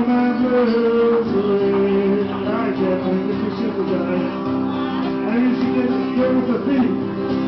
Ai, Jeff, ainda preciso de aranha. Aí ele fica, eu nunca vi.